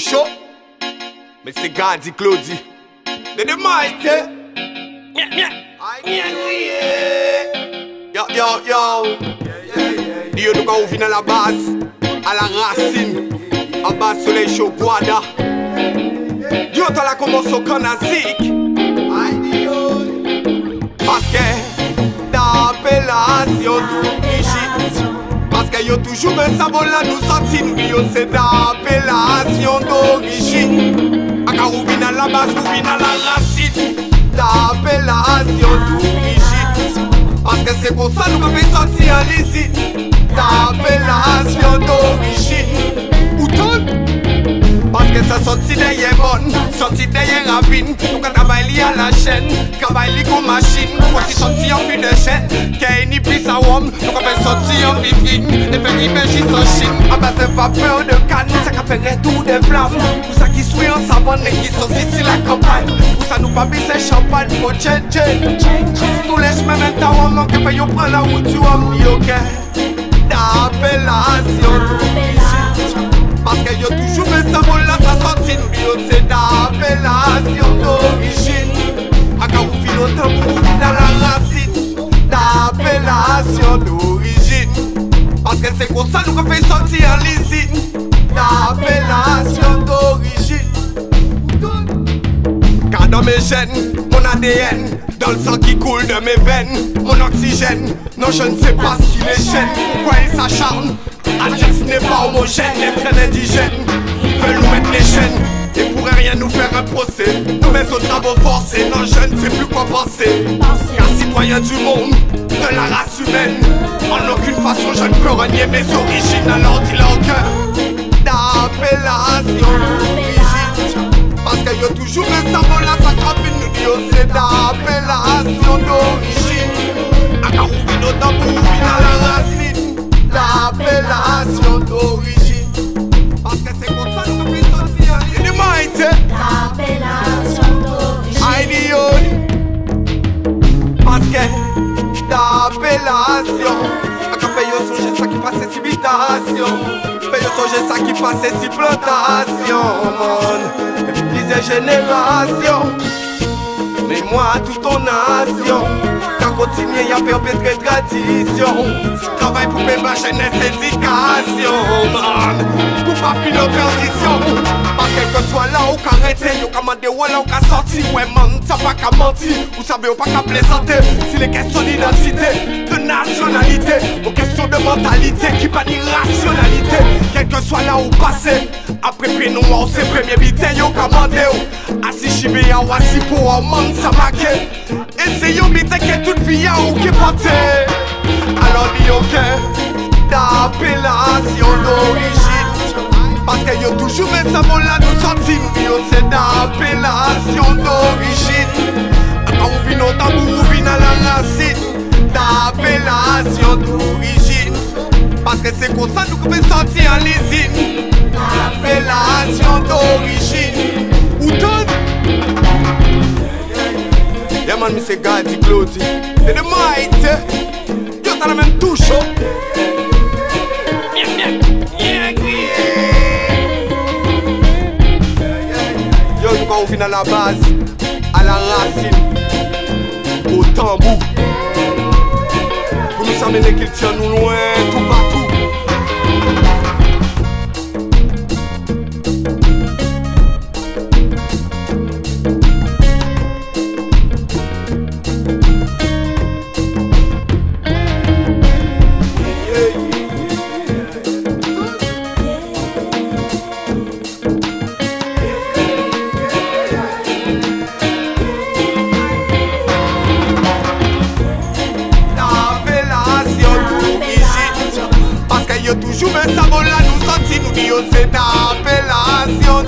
chaud. Mais c'est Gadi Claudie. De de Mike, eh? Yo, yo, yo. Dio nous quand on vient à la base, à la racine, en bas soleil chaud guada. Dio t'as la commence au canazik. Parce que d'appellation. Ye yo toujou men sabola nou sotin Bi yo se da apelasyon d'origin Aka oubi nan la bas, oubi nan la rasin Da apelasyon d'origin Paske se konsan nou pepe soti an lisit Da apelasyon d'origin Ou ton? Paske se soti deye bon, soti deye ravin Nou kata la chaîne, travailler comme machine Voici sorti en plus de chaîne, qu'il ni plus à homme Nous quand fait sorti en vitrine, et faire imaginer sans chine Ah bah c'est pas peur de canne, ça qu'a fait tout des flammes. Pour ça qui suit en savane et qui sont ici la campagne. Pour ça nous pas baisser champagne, faut change Tous les chemins maintenant, on manque, fait yo prendre la route du homme, ok D'appellation. D'origine. Parce que yo toujours fait ça, bon là ça sorti nous dit c'est d'appellation d'origine dans mes gènes, mon ADN dans le sang qui coule de mes veines, mon oxygène, non je ne sais pas ce qui les gêne Pourquoi ils s'acharnent Ajax n'est pas homogène, les traînes indigènes veulent nous mettre les chaînes et pourraient rien nous faire un procès. Nous mettons aux travaux forcés, non je ne sais plus quoi penser. Car citoyen du monde, de la race humaine, en aucune façon je ne peux renier mes origines. Alors dis-le au cœur d'appellation. Parce qu'il y a toujours un savon là, ça crapine nous dit oh, c'est d'appellation d'origine. À Carouvino, Tambourine, à la racine l'appellation d'origine. Parce que c'est comme ça que nous sortir en ligne. L'appellation d'origine. Parce que d'appellation. Quand paye au songe ça qui passe civilisation. Paye au songe ça qui passe si plantation. Disais génération. Mais moi, toute ton nation. Quand continuer, y'a perpétré tradition. Travail pour mes machines et éducation, man. Pour pas finir transition. Parce quel que soit là où qu'a arrêté, yo commandé ou là où qu'a sorti. Ouais, man, ça pas qu'à mentir. Vous savez, ou pas qu'à plaisanter. Si les questions d'identité, de nationalité, aux questions de mentalité, qui pas d'irrationalité. Quel que soit là où passer. Après, puis nous, on sait premier bité, yo commandé. Assis pour un monde, ça marqué. Essayons bité que toute vie a ou qui porte. Alors dis ok, d'appellation d'origine Parce que yo toujours met ça bon là nous sortis Yo c'est d'appellation d'origine Quand on vit nos la man mi se gadi glodi E de ma ite Yo ta la men touche Mye mye Mye griye Yo yon kon fin a la baz A la rasin O tambou Pou nou sa mene kil tiyan nou lwen Tou pa qu'il y a toujours un sabon là nous sorti Nous disons c'est d'appellation